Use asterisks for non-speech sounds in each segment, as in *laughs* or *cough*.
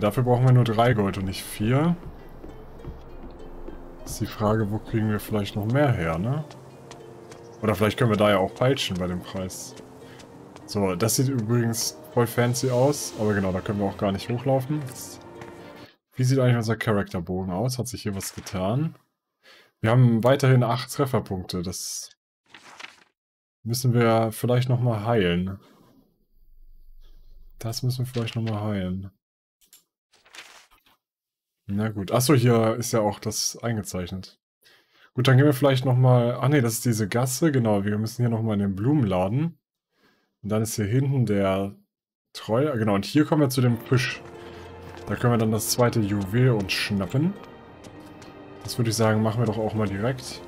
Dafür brauchen wir nur drei Gold und nicht vier. Ist die Frage, wo kriegen wir vielleicht noch mehr her, ne? Oder vielleicht können wir da ja auch peitschen bei dem Preis. So, das sieht übrigens voll fancy aus. Aber genau, da können wir auch gar nicht hochlaufen. Wie sieht eigentlich unser Charakterbogen aus? Hat sich hier was getan? Wir haben weiterhin acht Trefferpunkte. Das müssen wir vielleicht nochmal heilen. Das müssen wir vielleicht nochmal heilen. Na gut. Achso, hier ist ja auch das eingezeichnet. Gut, dann gehen wir vielleicht nochmal... Ach nee, das ist diese Gasse. Genau, wir müssen hier nochmal in den Blumenladen. Und dann ist hier hinten der Treu... Genau, und hier kommen wir zu dem Fisch. Da können wir dann das zweite Juwel uns schnappen. Das würde ich sagen, machen wir doch auch mal direkt.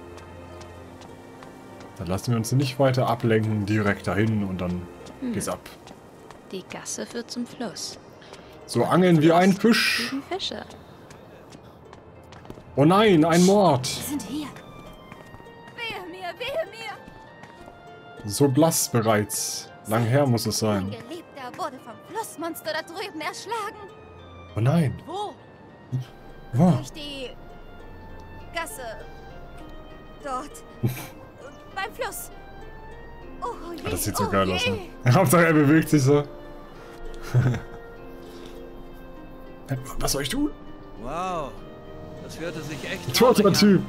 Dann lassen wir uns nicht weiter ablenken, direkt dahin und dann hm. geht's ab. Die Gasse führt zum Fluss. So angeln wir einen Fisch. Fische. Oh nein, ein Mord. Wir sind hier. Wehe mir, wehe mir. So blass bereits. Lang her muss es sein. Mein Geliebter wurde vom Flussmonster da drüben erschlagen. Oh nein. Wo? Wo? Durch die Gasse. Dort. *laughs* Beim Fluss. Oh, je, ah, das sieht so oh, geil je. aus, ne? *laughs* Hauptsache er bewegt sich so. *laughs* Was soll ich tun? Wow. Das hörte sich echt Toter Typ.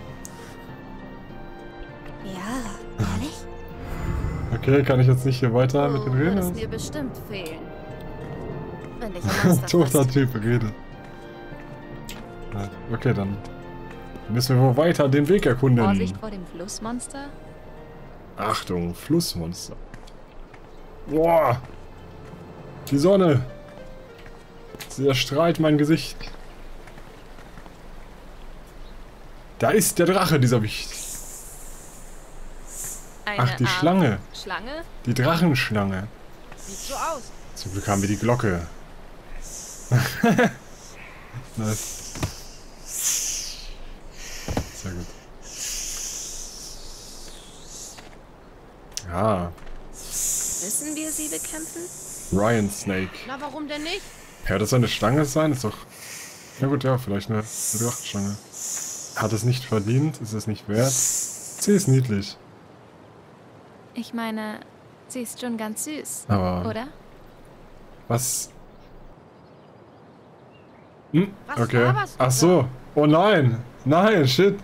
Ja, ehrlich? Okay, kann ich jetzt nicht hier weiter oh, mit dem reden? Das mir bestimmt fehlen. Wenn *laughs* Toter Typ redet. Okay, dann müssen wir wohl weiter den Weg erkunden. Vorsicht vor dem Flussmonster. Achtung, Flussmonster. Boah! Die Sonne! Sie erstrahlt mein Gesicht. Da ist der Drache, dieser Wicht. Ach, die Art Schlange. Schlange? Die Drachenschlange. Sieht so aus. Zum Glück haben wir die Glocke. *laughs* nice. Sehr gut. Ja. Müssen wir sie bekämpfen? Ryan Snake. Na, warum denn nicht? Ja, das soll eine Schlange sein? Ist doch... Ja gut, ja, vielleicht eine, eine Drachenschlange. Hat es nicht verdient? Ist es nicht wert? Sie ist niedlich. Ich meine, sie ist schon ganz süß. Aber. Oder? Was? Hm, okay. Ach so. Oh nein. Nein, shit.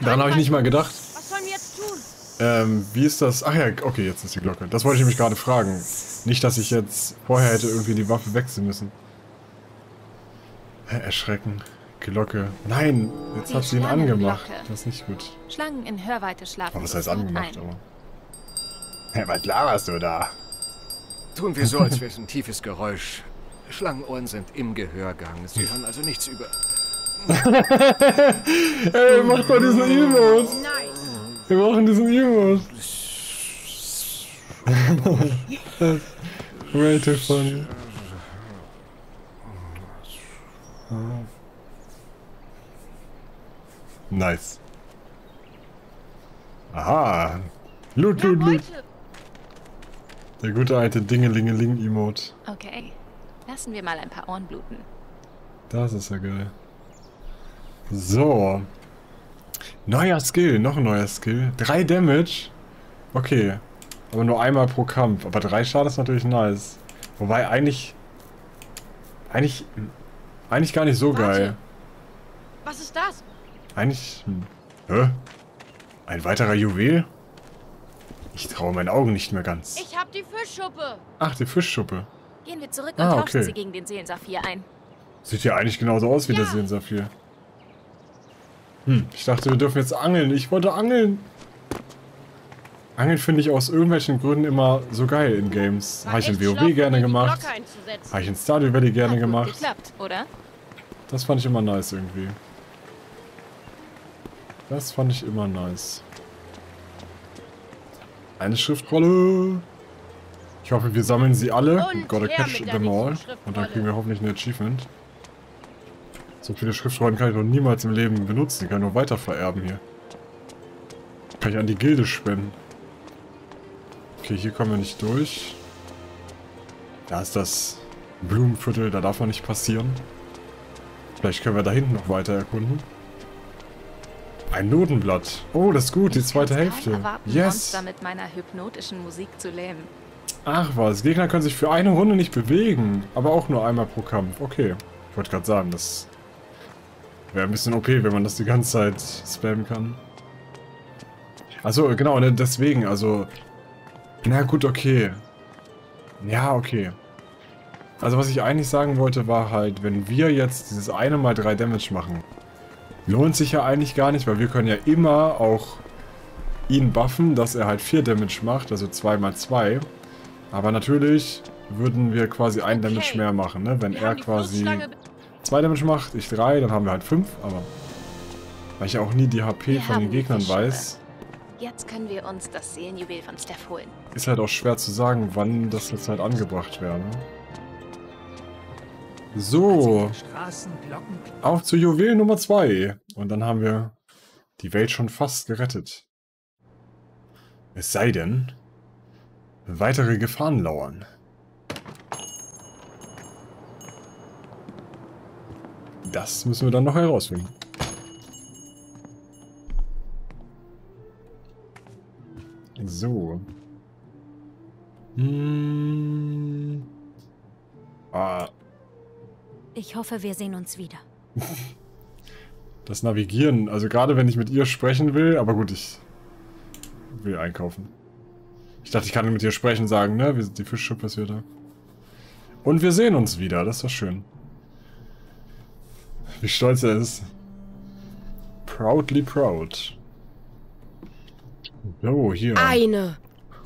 Daran habe ich nicht mal gedacht. Was sollen wir jetzt tun? Ähm, wie ist das? Ach ja, okay, jetzt ist die Glocke. Das wollte ich mich gerade fragen. Nicht, dass ich jetzt vorher hätte irgendwie die Waffe wechseln müssen. Erschrecken. Glocke. Nein, jetzt die hat sie ihn angemacht. Das ist nicht gut. Schlangen in Hörweite schlafen. was heißt angemacht, ein. aber. Hey, was laberst du da? Tun wir so, als wäre es ein tiefes Geräusch. Schlangenohren sind im Gehörgang. Sie hören also nichts über. *laughs* Ey, mach doch diesen Emote. Nein. Wir brauchen diesen Emote. Way too funny. Nice. Aha. Loot, loot, loot. Der gute alte Dingelingeling-Emote. Okay. Lassen wir mal ein paar Ohren bluten. Das ist ja geil. So. Neuer Skill. Noch ein neuer Skill. Drei Damage. Okay. Aber nur einmal pro Kampf. Aber drei Schaden ist natürlich nice. Wobei eigentlich... Eigentlich... Eigentlich gar nicht so Warte. geil. Was ist das? Eigentlich... Hm. Hä? Ein weiterer Juwel? Ich traue meinen Augen nicht mehr ganz. Ich hab die Fischschuppe. Ach, die Fischschuppe. Gehen wir zurück und ah, okay. tauschen sie gegen den Seelensaphir ein. Sieht ja eigentlich genauso aus wie ja. der Seelensaphir. Hm, ich dachte, wir dürfen jetzt angeln. Ich wollte angeln. Angeln finde ich aus irgendwelchen Gründen immer so geil in Games. Habe ich in WoW gerne gemacht. Habe ich in Stardew Valley gerne gemacht. geklappt, oder? Das fand ich immer nice irgendwie. Das fand ich immer nice. Eine Schriftrolle. Ich hoffe, wir sammeln sie alle. Und Gotta catch them all. Und dann kriegen wir hoffentlich ein Achievement. So viele Schriftrollen kann ich noch niemals im Leben benutzen. Die kann ich nur weiter vererben hier. Kann ich an die Gilde spenden. Okay, hier kommen wir nicht durch. Da ist das Blumenviertel, da darf man nicht passieren. Vielleicht können wir da hinten noch weiter erkunden. Ein Notenblatt. Oh, das ist gut, die zweite Hälfte. Erwarten, Yes. Ach was, Gegner können sich für eine Runde nicht bewegen. Aber auch nur einmal pro Kampf. Okay. Ich wollte gerade sagen, das wäre ein bisschen OP, wenn man das die ganze Zeit spammen kann. Also genau, ne, deswegen, also... Na gut, okay. Ja, okay. Also was ich eigentlich sagen wollte, war halt, wenn wir jetzt dieses eine mal drei Damage machen, lohnt sich ja eigentlich gar nicht, weil wir können ja immer auch ihn buffen, dass er halt 4 Damage macht, also 2 mal 2. Aber natürlich würden wir quasi ein Okay. Damage mehr machen, ne? Wenn Wir er quasi Flussschlange 2 Damage macht, ich 3, dann haben wir halt 5, aber weil ich ja auch nie die HP Wir von den Gegnern weiß, Jetzt können wir uns das Seelenjuwel von Steph holen. ist halt auch schwer zu sagen, wann das jetzt halt angebracht wäre. Ne? So, auf zu Juwel Nummer 2. Und dann haben wir die Welt schon fast gerettet. Es sei denn, weitere Gefahren lauern. Das müssen wir dann noch herausfinden. So. Hm. Ah, Ich hoffe, wir sehen uns wieder. *laughs* Das Navigieren, also gerade wenn ich mit ihr sprechen will, aber gut, ich will einkaufen. Ich dachte, ich kann mit ihr sprechen, sagen, ne? Wir sind die Fischschippe ist wieder. Und wir sehen uns wieder, das ist doch schön. Wie stolz er ist. Proudly proud. So, hier. Eine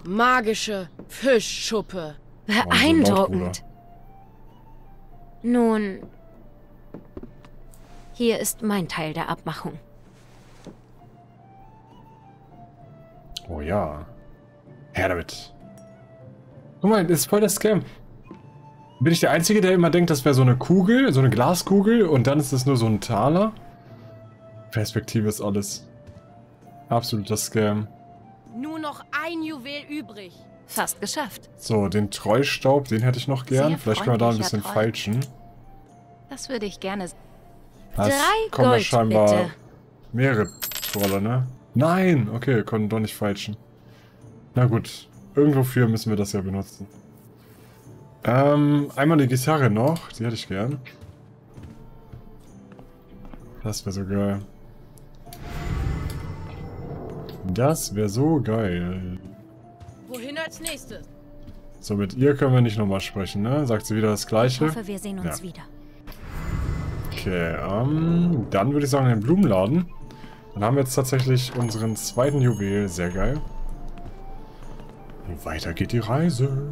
magische Fischschuppe. Beeindruckend. Nun, hier ist mein Teil der Abmachung. Oh ja. Her damit. Guck mal, das ist voll der Scam. Bin ich der Einzige, der immer denkt, das wäre so eine Kugel, so eine Glaskugel und dann ist das nur so ein Taler? Perspektive ist alles. Absoluter Scam. Nur noch ein Juwel übrig. Fast geschafft. So, den Treustaub, den hätte ich noch gern. Sehr Vielleicht können wir da ein bisschen Treu. feilschen. Das würde ich gerne. Das Drei kommen Gold, scheinbar bitte. mehrere Trolle, ne? Nein! Okay, wir konnten doch nicht feilschen. Na gut. Irgendwofür müssen wir das ja benutzen. Ähm, einmal die Gitarre noch. Die hätte ich gern. Das wäre so geil. Das wäre so geil. Wohin als nächstes? So, mit ihr können wir nicht nochmal sprechen, ne? Sagt sie wieder das Ich gleiche? hoffe, wir sehen uns Ja. wieder. Okay, ähm, dann würde ich sagen den Blumenladen. Dann haben wir jetzt tatsächlich unseren zweiten Juwel. Sehr geil. Und weiter geht die Reise.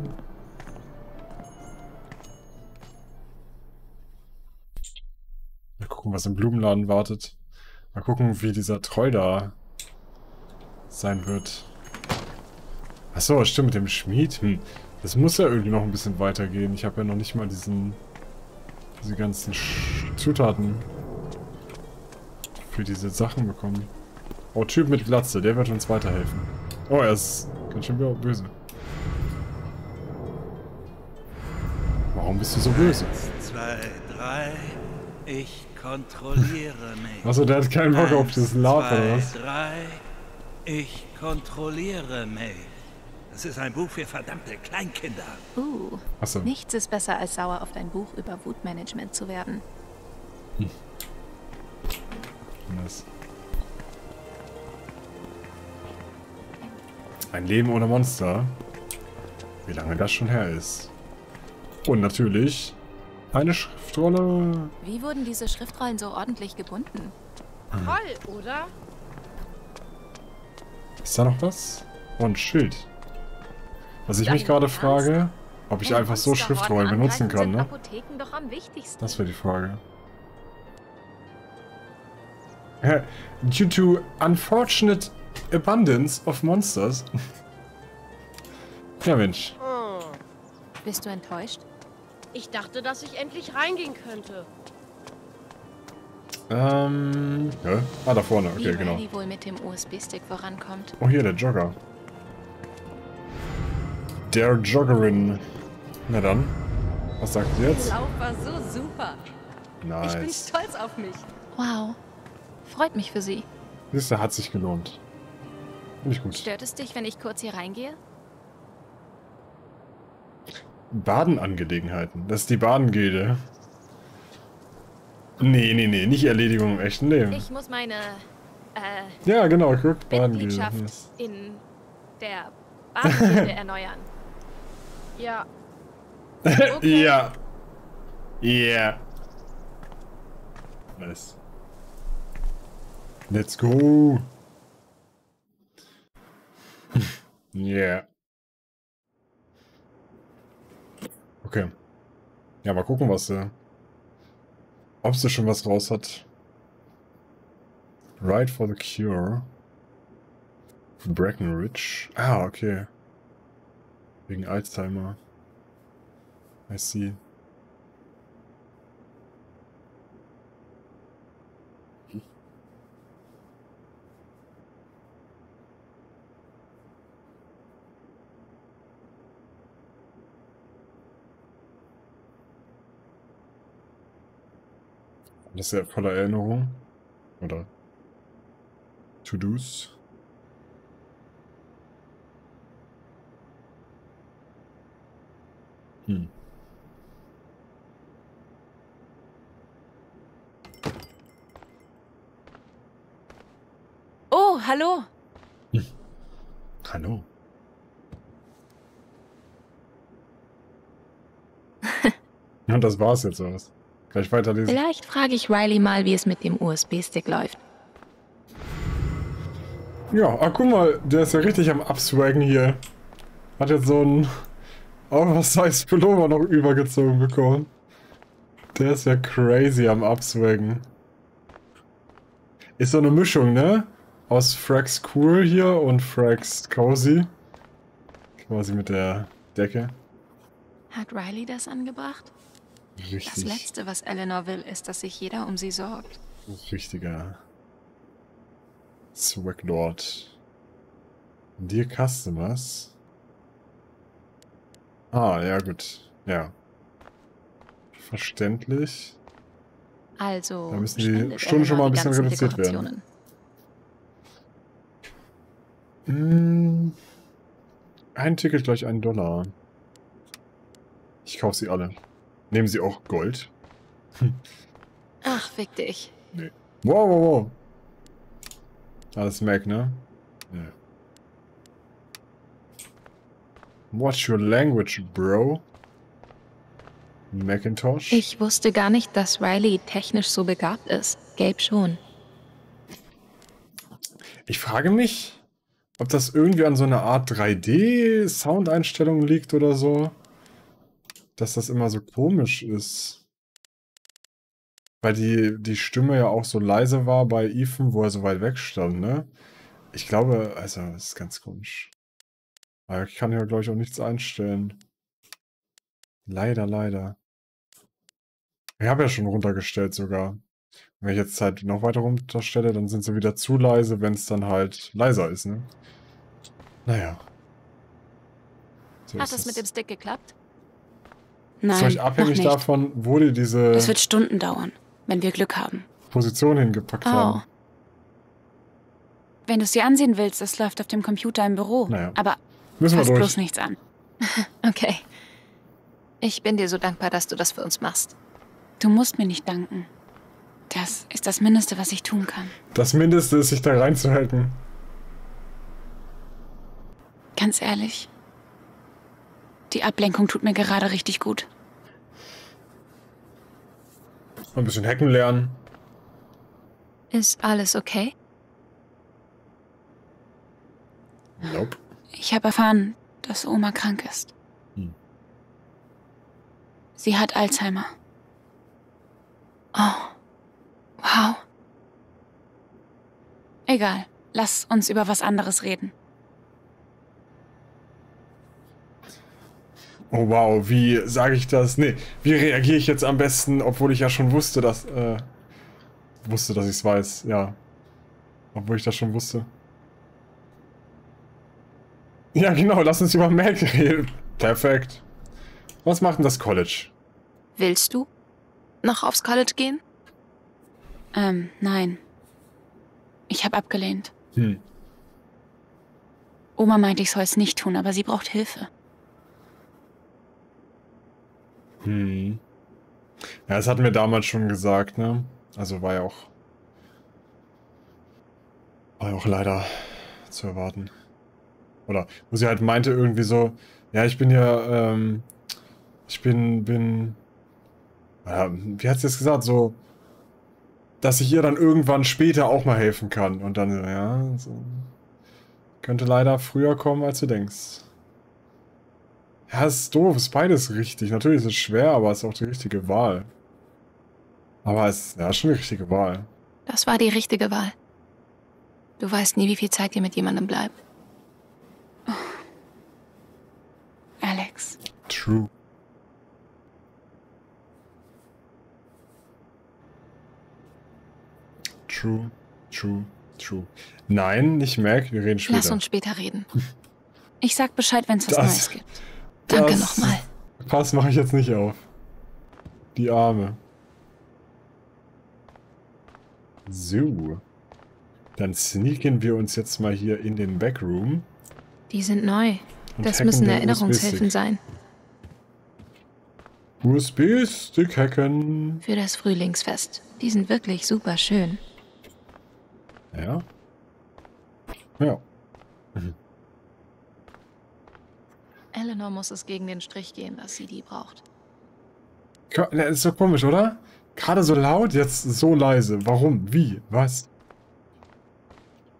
Mal gucken, was im Blumenladen wartet. Mal gucken, wie dieser Treu da sein wird. Achso, stimmt, mit dem Schmied. Hm. Das muss ja irgendwie noch ein bisschen weitergehen. Ich habe ja noch nicht mal diesen diese ganzen Sch Zutaten für diese Sachen bekommen. Oh, Typ mit Glatze, der wird uns weiterhelfen. Oh, er ist ganz schön böse. Warum bist du so böse? Zwei, drei. Ich kontrolliere mich. Achso, der hat keinen Bock auf Eins, dieses zwei, oder was? drei. Ich kontrolliere mich. Das ist ein Buch für verdammte Kleinkinder. Uh, Achso. nichts ist besser als sauer auf dein Buch über Wutmanagement zu werden. Nice. Ein Leben ohne Monster. Wie lange das schon her ist. Und natürlich eine Schriftrolle. Wie wurden diese Schriftrollen so ordentlich gebunden? Toll, oder? Ist da noch was? Oh, ein Schild. Was ich mich gerade frage, ob ich einfach so Schriftrollen benutzen kann, ne? Das wäre die Frage. Due to unfortunate abundance of monsters. ja, Mensch. Hm. Bist du enttäuscht? Ich dachte, dass ich endlich reingehen könnte. Ähm. Hä? Ah, da vorne. Wie Okay, genau. Riley wohl mit dem USB-Stick vorankommt. Oh, hier, der Jogger. Der Joggerin. Na dann. Was sagt ihr jetzt? Der Lauf war so super. Ich bin Nice. stolz auf mich. Wow. Freut mich für Sie. Siehst du, hat sich gelohnt. Finde ich gut. Stört es dich, wenn ich kurz hier reingehe? Badenangelegenheiten. Das ist die Badengilde. Nee, nee, nee, nicht Erledigung im echten Leben. Ich muss meine äh, Ja, genau, guck. Mitgliedschaft Yes. in der Badengilde *laughs* erneuern. Ja, *laughs* Okay. Ja. Yeah. Nice. Let's go. *laughs* yeah. Okay. Ja, mal gucken, was sie. Ob sie schon was raus hat. Right for the Cure. Breckenridge. Ah, okay. Wegen Alzheimer. I see. Das ist ja voller Erinnerung. Oder To-Dos. Hm. Oh, hallo. Hallo. *laughs* Und das war's jetzt, was? Gleich weiterlesen. Vielleicht frage ich Riley mal, wie es mit dem USB-Stick läuft. Ja, ah, guck mal, der ist ja richtig am Upswaggen hier. Hat jetzt so einen Oversize Pullover noch übergezogen bekommen. Der ist ja crazy am Upswaggen. Ist so eine Mischung, ne? Aus Frax Cool hier und Frax Cozy. Quasi mit der Decke. Hat Riley das angebracht? Das Richtig. Letzte, was Eleanor will, ist, dass sich jeder um sie sorgt. Richtiger Swaglord. Dear Customers. Ah, ja gut. Ja. Verständlich. Also. Da müssen die Stunden schon mal ein bisschen reduziert werden. Mm, Ein Ticket gleich einen Dollar. Ich kaufe sie alle. Nehmen sie auch Gold? Ach, fick dich. Wow, wow, wow. Alles Mac, ne? Ja. What's your language, bro? Macintosh? Ich wusste gar nicht, dass Riley technisch so begabt ist. Gabe schon. Ich frage mich, ob das irgendwie an so einer Art 3D-Soundeinstellung liegt oder so. Dass das immer so komisch ist. Weil die, die Stimme ja auch so leise war bei Ethan, wo er so weit weg stand, ne? Ich glaube, also, das ist ganz komisch. Aber ich kann ja, glaube ich, auch nichts einstellen. Leider, leider. Ich habe ja schon runtergestellt sogar. Wenn ich jetzt halt noch weiter runterstelle, dann sind sie wieder zu leise, wenn es dann halt leiser ist, ne? Naja. So Hat ist das mit dem Stick geklappt? Ist Nein, euch noch abhängig nicht. davon, wo die diese Das wird Stunden dauern, wenn wir Glück haben. Position hingepackt Oh. haben. Wenn du es dir ansehen willst, es läuft auf dem Computer im Büro. Naja. Aber Müssen wir fass durch. bloß nichts an. *laughs* Okay. Ich bin dir so dankbar, dass du das für uns machst. Du musst mir nicht danken. Das ist das Mindeste, was ich tun kann. Das Mindeste ist, sich da reinzuhalten. Ganz ehrlich. Die Ablenkung tut mir gerade richtig gut. Ein bisschen hacken lernen. Ist alles okay? Nope. Ich habe erfahren, dass Oma krank ist. Hm. Sie hat Alzheimer. Oh. Wow. Egal. Lass uns über was anderes reden. Oh wow, wie sage ich das? Nee, wie reagiere ich jetzt am besten, obwohl ich ja schon wusste, dass... Äh, wusste, dass ich es weiß, ja. Obwohl ich das schon wusste. Ja genau, lass uns über Mac reden. Perfekt. Was macht denn das College? Willst du noch aufs College gehen? Ähm, nein. Ich habe abgelehnt. Hm. Oma meinte, ich soll es nicht tun, aber sie braucht Hilfe. Hm. Ja, das hatten wir damals schon gesagt, ne? Also war ja auch. War ja auch leider zu erwarten. Oder wo sie halt meinte irgendwie so, ja, ich bin ja, ähm, ich bin, bin, ja, wie hat sie das gesagt, so, dass ich ihr dann irgendwann später auch mal helfen kann. Und dann, ja, so, könnte leider früher kommen, als du denkst. Ja, ist doof, ist beides richtig. Natürlich ist es schwer, aber es ist auch die richtige Wahl. Aber es ist ja schon die richtige Wahl. Das war die richtige Wahl. Du weißt nie, wie viel Zeit dir mit jemandem bleibt. Alex. True. True, true, true. Nein, nicht Mac, wir reden später. Lass uns später reden. Ich sag Bescheid, wenn es was Das- Neues gibt. Danke nochmal. Pass mache ich jetzt nicht auf. Die Arme. So. Dann sneaken wir uns jetzt mal hier in den Backroom. Die sind neu. Das müssen Erinnerungshilfen sein. USB-Stick hacken. Für das Frühlingsfest. Die sind wirklich super schön. Ja. Ja. Eleanor muss es gegen den Strich gehen, dass sie die braucht. Das ist so komisch, oder? Gerade so laut, jetzt so leise. Warum? Wie? Was?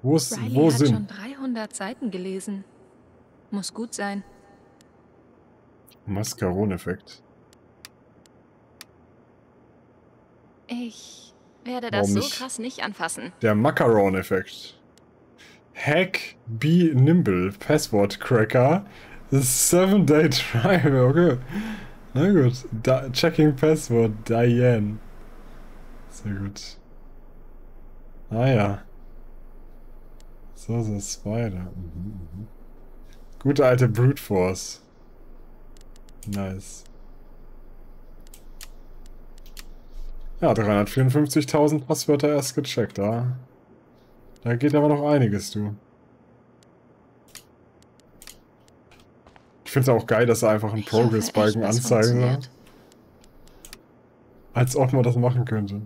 Wo, ist, Riley wo hat sind? schon 300 Seiten gelesen. Muss gut sein. Mascaron-Effekt. Ich werde das Warum so krass nicht anfassen. Der Macaron-Effekt. Hack Be Nimble. Password Cracker. Seven Day *laughs* Trial. Okay. Na gut. Da checking Password. Diane. Sehr gut. Ah ja. So, so Spider. Mhm, mhm. Gute alte Brute Force. Nice. Ja, 354.000 Passwörter erst gecheckt, da. Da geht aber noch einiges, du. Finde es auch geil, dass er einfach einen Progress-Balken anzeigen soll. Als ob man das machen könnte.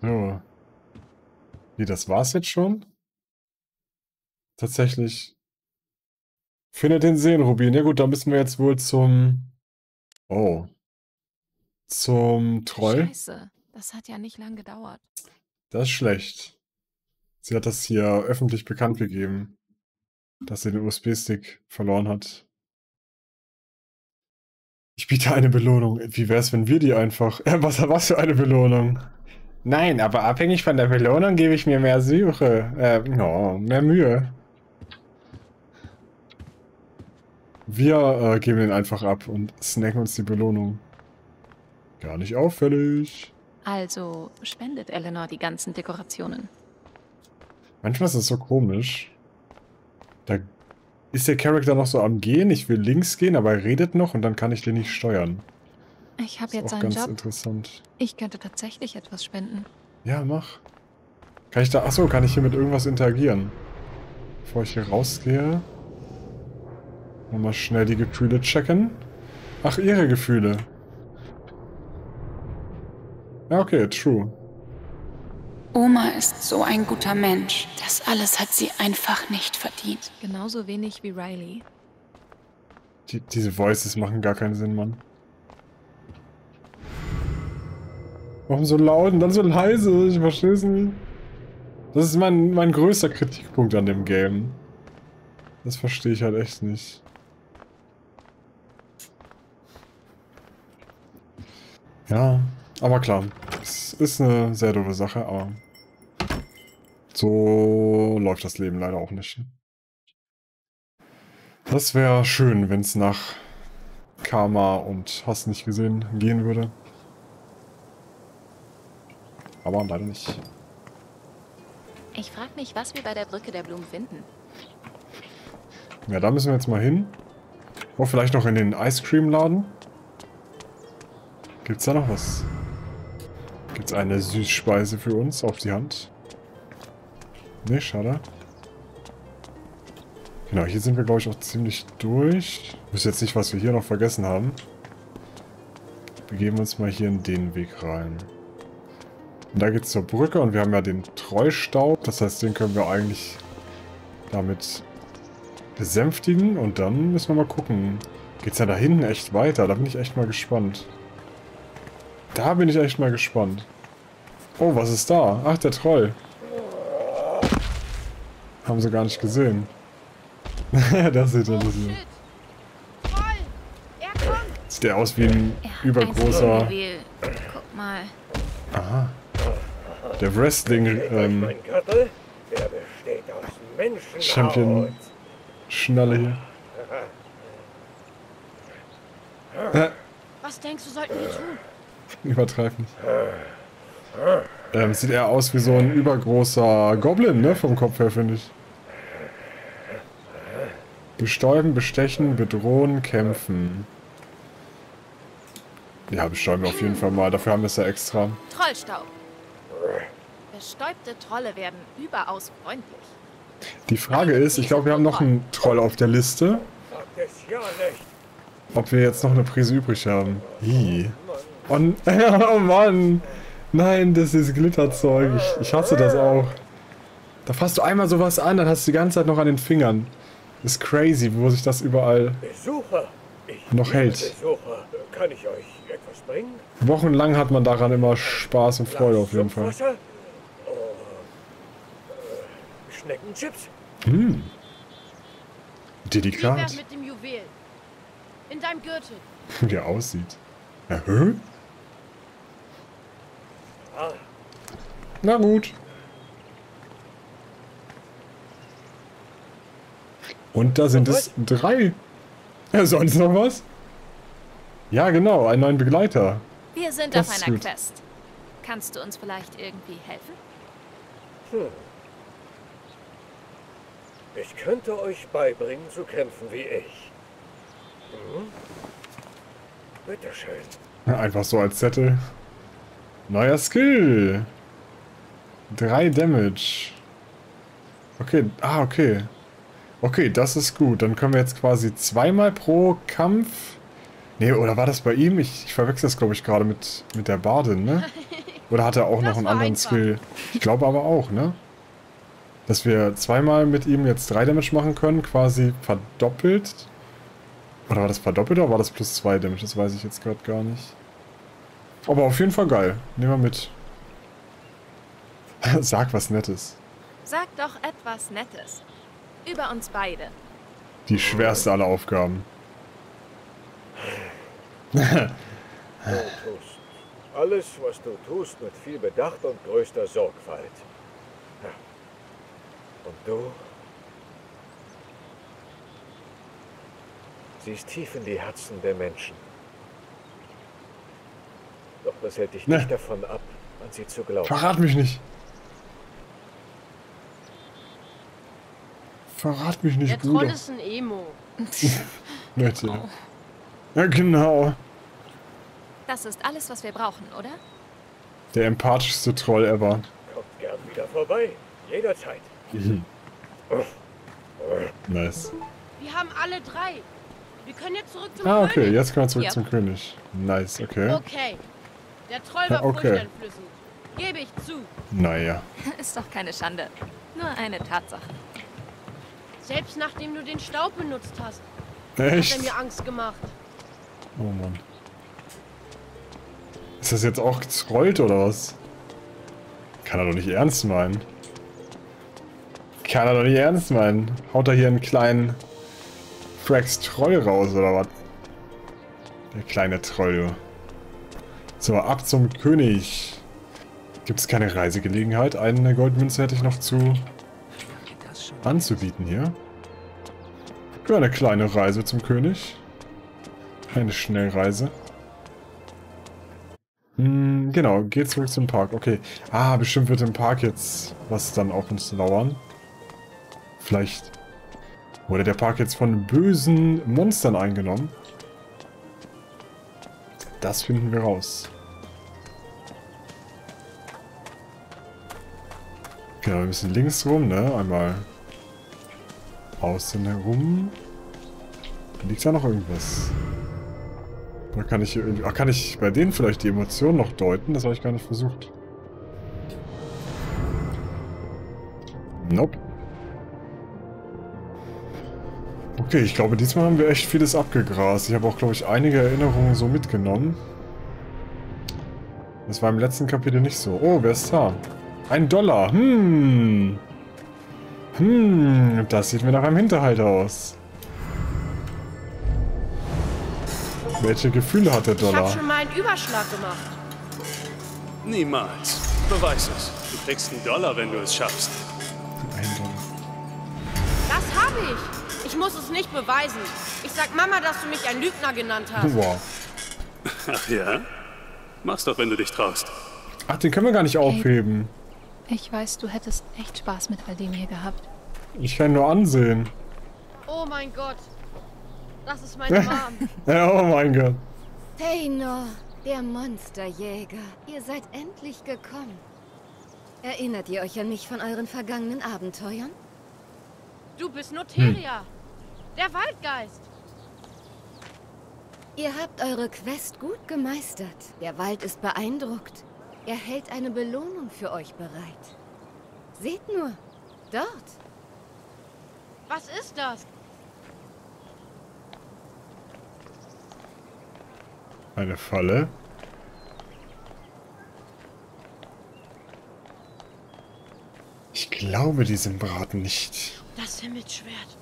So. Wie, das war's jetzt schon? Tatsächlich. Findet den Seenrubin. Ja gut, da müssen wir jetzt wohl zum... Oh. Zum Troll. Scheiße. Das hat ja nicht lang gedauert. Das ist schlecht. Sie hat das hier öffentlich bekannt gegeben, dass sie den USB-Stick verloren hat. Ich biete eine Belohnung. Wie wär's, wenn wir die einfach... Äh, *laughs* was, was für eine Belohnung? Nein, aber abhängig von der Belohnung gebe ich mir mehr Suche. Äh, no, mehr Mühe. Wir äh, geben den einfach ab und snacken uns die Belohnung. Gar nicht auffällig. Also spendet Eleanor die ganzen Dekorationen. Manchmal ist es so komisch. Da ist der Charakter noch so am Gehen. Ich will links gehen, aber er redet noch und dann kann ich den nicht steuern. Ich habe jetzt auch einen ganz Job. interessant. Ich könnte tatsächlich etwas spenden. Ja, mach. Kann ich da... Achso, kann ich hier mit irgendwas interagieren? Bevor ich hier rausgehe. Nochmal schnell die Gefühle checken. Ach, ihre Gefühle. Ja, okay, true. Oma ist so ein guter Mensch. Das alles hat sie einfach nicht verdient. Genauso wenig wie Riley. Die, diese Voices machen gar keinen Sinn, Mann. Warum so laut und dann so leise? Ich verstehe es nicht. Das ist mein, mein größter Kritikpunkt an dem Game. Das verstehe ich halt echt nicht. Ja, aber klar. Es ist eine sehr doofe Sache, aber so läuft das Leben leider auch nicht. Das wäre schön, wenn es nach Karma und Hast nicht gesehen gehen würde. Aber leider nicht. Ich frage mich, was wir bei der Brücke der Blumen finden. Ja, da müssen wir jetzt mal hin. Oh, vielleicht noch in den Ice Cream Laden? Gibt's da noch was? Gibt's eine Süßspeise für uns auf die Hand? Ne, schade. Genau, hier sind wir, glaube ich, auch ziemlich durch. Ich weiß jetzt nicht, was wir hier noch vergessen haben. Wir geben uns mal hier in den Weg rein. Und da geht's zur Brücke und wir haben ja den Treustaub. Das heißt, den können wir eigentlich damit besänftigen. Und dann müssen wir mal gucken. Geht's ja da hinten echt weiter? Da bin ich echt mal gespannt. Da bin ich echt mal gespannt. Oh, was ist da? Ach, der Troll. Haben sie gar nicht gesehen. *laughs* das sieht er kommt. Sieht der aus wie ein übergroßer... Guck mal. Aha. Der Wrestling ähm, Mein Gürtel, der besteht aus Menschenhaut. Champion Schnalle hier. Was denkst du, sollten wir tun? *laughs* Übertreib nicht. Ähm, sieht eher aus wie so ein übergroßer Goblin, ne? Vom Kopf her, finde ich. Bestäuben, bestechen, bedrohen, kämpfen. Ja, bestäuben wir auf jeden Fall mal. Dafür haben wir es ja extra. Trollstaub. Bestäubte Trolle werden überaus freundlich. Die Frage ist, ich glaube, wir haben noch einen Troll auf der Liste. Ob wir jetzt noch eine Prise übrig haben. Hi. Oh, n- *laughs* oh Mann. Nein, das ist Glitterzeug. Ich, ich hasse das auch. Da fasst du einmal sowas an, dann hast du die ganze Zeit noch an den Fingern. Das ist crazy, wo sich das überall Besucher. Ich Noch hält. Besucher. Kann ich euch etwas bringen? Wochenlang hat man daran immer Spaß und Freude auf jeden Fall. Oh, äh, Schneckenchips? Hm. Delikat, mit dem Juwel? In deinem Gürtel. *laughs* wie er aussieht. Ah, Na gut. Und da sind es drei. *laughs* Ja, sonst noch was? Ja, genau, einen neuen Begleiter. Wir sind Das auf einer gut. Quest. Kannst du uns vielleicht irgendwie helfen? ich könnte euch beibringen zu kämpfen wie ich. Hm? Bitteschön. Einfach so als Zettel. Neuer Skill. Drei Damage. Okay, ah, okay. Okay, das ist gut. Dann können wir jetzt quasi zweimal pro Kampf... Nee, oder war das bei ihm? Ich, ich verwechsel das, glaube ich, gerade mit, mit der Bardin, ne? *laughs* Oder hat er auch noch einen anderen einfach. Skill? Ich glaube aber auch, ne? Dass wir zweimal mit ihm jetzt drei Damage machen können, quasi verdoppelt. Oder war das verdoppelt oder war das plus zwei Damage? Das weiß ich jetzt gerade gar nicht. Aber auf jeden Fall geil. Nehmen wir mit. *laughs* Sag was Nettes. Sag doch etwas Nettes. Über uns beide. Die schwerste aller Aufgaben. Du tust alles, was du tust, mit viel Bedacht und größter Sorgfalt. Und du? Siehst tief in die Herzen der Menschen. Das hält dich Ne. nicht davon ab, an sie zu glauben. Verrat mich nicht. Verrat mich Der nicht, Troll Bruder. ist ein Emo. *laughs* Leute. Ja, genau. Das ist alles, was wir brauchen, oder? Der empathischste Troll ever. Kommt gern wieder vorbei. Jederzeit. Nice. Wir haben alle drei. Wir können jetzt zurück zum Ah, okay. König. Jetzt kommen wir zurück Ja. zum König. Nice, okay. Okay. Der Troll war okay. furchteinflößend. Gebe ich zu. Naja. *laughs* Ist doch keine Schande. Nur eine Tatsache. Selbst nachdem du den Staub benutzt hast, hat Echt? er mir Angst gemacht. Oh Mann. Ist das jetzt auch getrollt oder was? Kann er doch nicht ernst meinen. Kann er doch nicht ernst meinen. Haut er hier einen kleinen Frax Troll raus oder was? Der kleine Troll. du. So, ab zum König. Gibt es keine Reisegelegenheit? Eine Goldmünze hätte ich noch zu anzubieten hier. Für eine kleine Reise zum König. Eine Schnellreise. Hm, genau, geht zurück zum Park. Okay. Ah, bestimmt wird im Park jetzt was dann auf uns lauern. Vielleicht Wurde der Park jetzt von bösen Monstern eingenommen? Das finden wir raus. Genau, wir müssen links rum, ne? Einmal außen herum. Liegt da noch irgendwas? Oder kann ich, ach, kann ich bei denen vielleicht die Emotionen noch deuten? Das habe ich gar nicht versucht. Nope. Okay, ich glaube, diesmal haben wir echt vieles abgegrast. Ich habe auch, glaube ich, einige Erinnerungen so mitgenommen. Das war im letzten Kapitel nicht so. Oh, wer ist da? Ein Dollar. Hm. Hm, das sieht mir nach einem Hinterhalt aus. Welche Gefühle hat der Ich habe Dollar? schon mal einen Überschlag gemacht. Niemals. Beweis es. Du kriegst einen Dollar, wenn du es schaffst. Ein Dollar. Das habe ich. Ich muss es nicht beweisen. Ich sag Mama, dass du mich ein Lügner genannt hast. Wow. Ach ja? Mach's doch, wenn du dich traust. Ach, den können wir gar nicht aufheben. Ich weiß, du hättest echt Spaß mit all dem hier gehabt. Ich kann nur ansehen. Oh mein Gott. Das ist meine *laughs* Mom. Ja, oh mein Gott. Taynor, der Monsterjäger. Ihr seid endlich gekommen. Erinnert ihr euch an mich von euren vergangenen Abenteuern? Du bist Noteria. Der Waldgeist. Ihr habt eure Quest gut gemeistert. Der Wald ist beeindruckt. Er hält eine Belohnung für euch bereit. Seht nur, dort. Was ist das? Eine Falle. Ich glaube diesem Braten nicht. Das Himmelsschwert.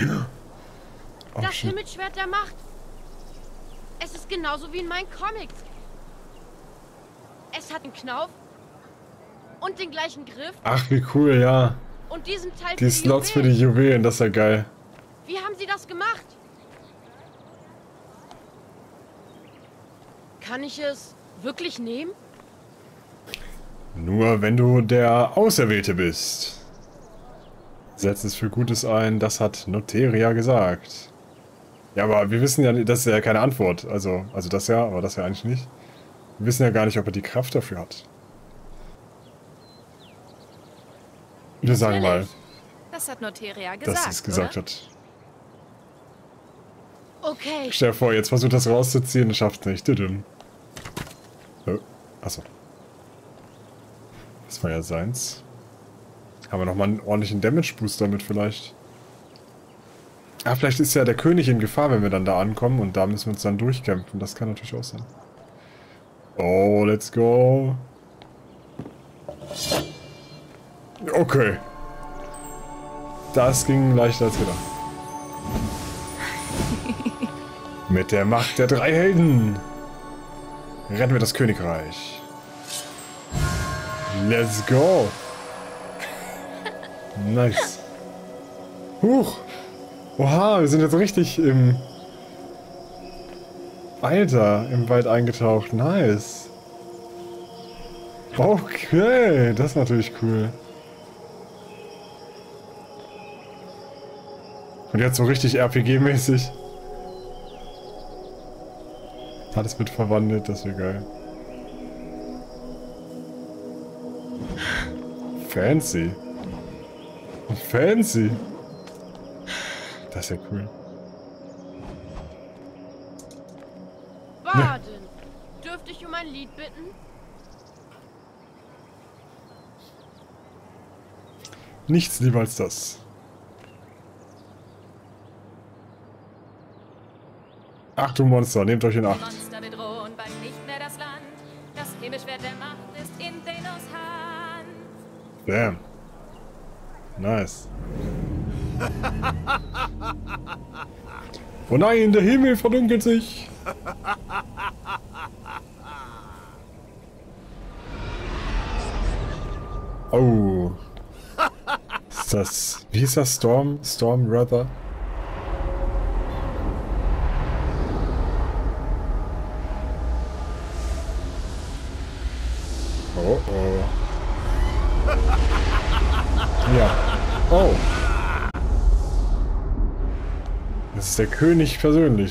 Oh, Das shit. Himmelsschwert der Macht. Es ist genauso wie in meinen Comics. Es hat einen Knauf und den gleichen Griff Ach, wie cool, ja. und diesen Teil Die für Slots für die Juwelen. Juwelen, das ist ja geil. Wie haben sie das gemacht? Kann ich es wirklich nehmen? Nur wenn du der Auserwählte bist. Setz es für Gutes ein, das hat Noteria gesagt. Ja, aber wir wissen ja, das ist ja keine Antwort. Also, also das ja, aber das ja eigentlich nicht. Wir wissen ja gar nicht, ob er die Kraft dafür hat. Wir sagen mal, Das hat Noteria dass gesagt. sie es gesagt oder? hat. Okay. Stell dir vor, jetzt versucht das rauszuziehen und schafft es nicht. Düdüm. Oh, achso. Das war ja seins. Haben wir nochmal einen ordentlichen Damage-Booster mit vielleicht. Ah, vielleicht ist ja der König in Gefahr, wenn wir dann da ankommen und da müssen wir uns dann durchkämpfen. Das kann natürlich auch sein. Oh, let's go. Okay. Das ging leichter als gedacht. *laughs* Mit der Macht der drei Helden retten wir das Königreich. Let's go. Nice. Huch. Oha, wir sind jetzt richtig im... Alter, im Wald eingetaucht. Nice. Okay, das ist natürlich cool. Und jetzt so richtig RPG-mäßig. Alles mit verwandelt, das wäre geil. Fancy. Fancy. Das ist ja cool. Baden. Dürfte ich um ein Lied bitten? Nichts lieber als das. Achtung Monster, nehmt euch in Acht. Monster bedrohen bald nicht mehr das Land. Das Himmelschwert der Macht ist in Thanos Hand. Damn. Nice. Oh nein, der Himmel verdunkelt sich. Oh. Ist das... Wie ist das? Storm? Storm Rather? Oh oh. Ja. Oh. ist der König persönlich.